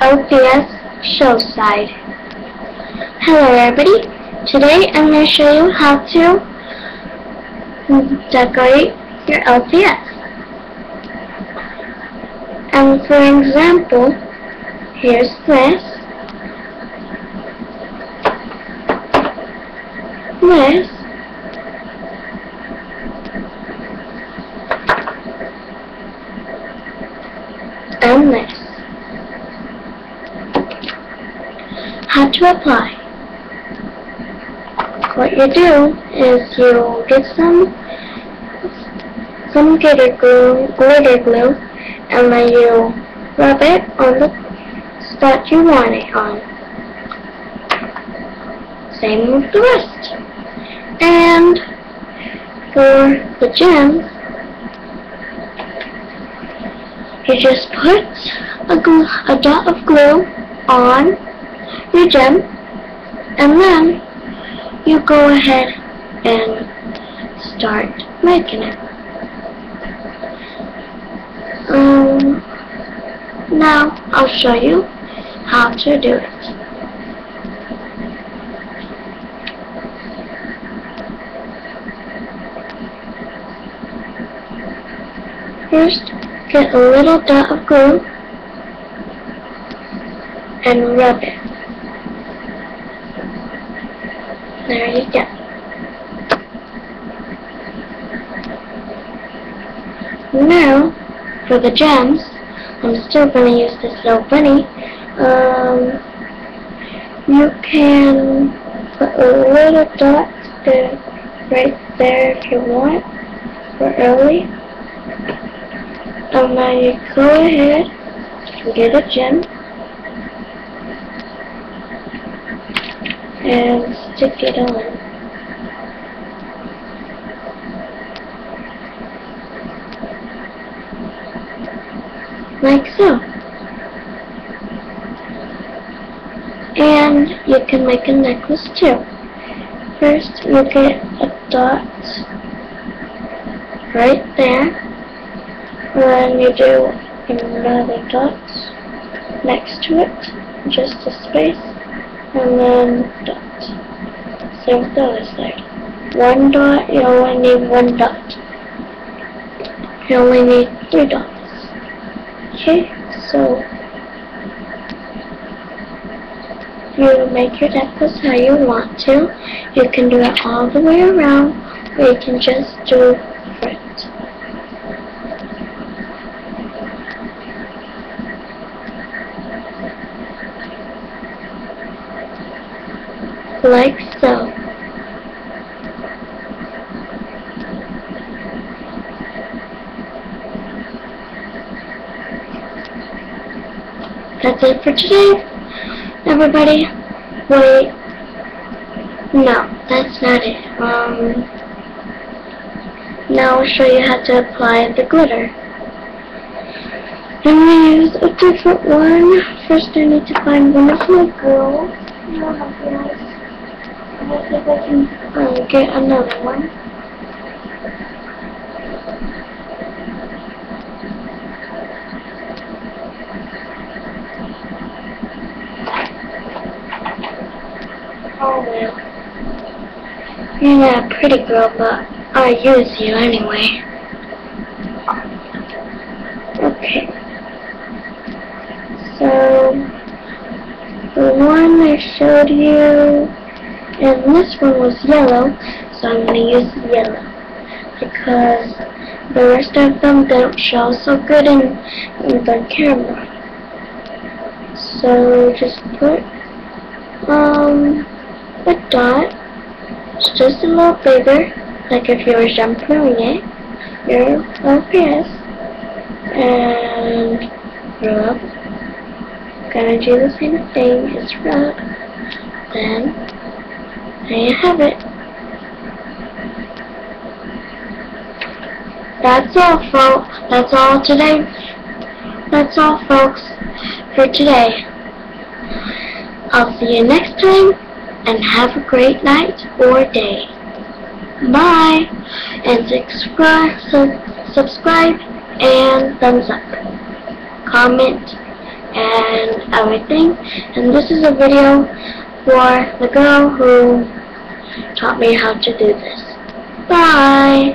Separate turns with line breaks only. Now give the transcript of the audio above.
LPS show side. Hello everybody, today I'm going to show you how to decorate your LPS. And for example, here's this, this, and this. How to apply. What you do is you get some some glitter glue, glitter glue, and then you rub it on the spot you want it on. Same with the rest. And for the gems, you just put a, a dot of glue on your gem and then you go ahead and start making it. Um, now I'll show you how to do it. First, Get a little dot of glue and rub it. There you go. Now, for the gems, I'm still going to use this little bunny. Um, you can put a little dot there, right there if you want for early. And now you go ahead and get a gem and on. Like so. And you can make a necklace too. First you get a dot right there and then you do another dot next to it, just a space, and then dot. Other side. One dot, you only need one dot. You only need three dots. Okay, so you make your necklace how you want to. You can do it all the way around, or you can just do like so. That's it for today, everybody. Wait, no, that's not it. Um, now I'll show you how to apply the glitter. I'm going to use a different one. First I need to find one of my girls. See if I can uh, get another one. Oh. You're not a pretty girl, but I'll use you anyway. Okay. So, the one I showed you and this one was yellow, so I'm going to use yellow. Because the rest of them don't show so good in, in the camera. So just put um, a dot. It's just a little bigger, like if you were jumping it. Your LPS. And rub. Gonna do the same thing, just rub. Then there you have it. That's all, folks. That's all today. That's all, folks, for today. I'll see you next time, and have a great night or day. Bye, and subscribe, subscribe, and thumbs up, comment, and everything. And this is a video for the girl who taught me how to do this. Bye!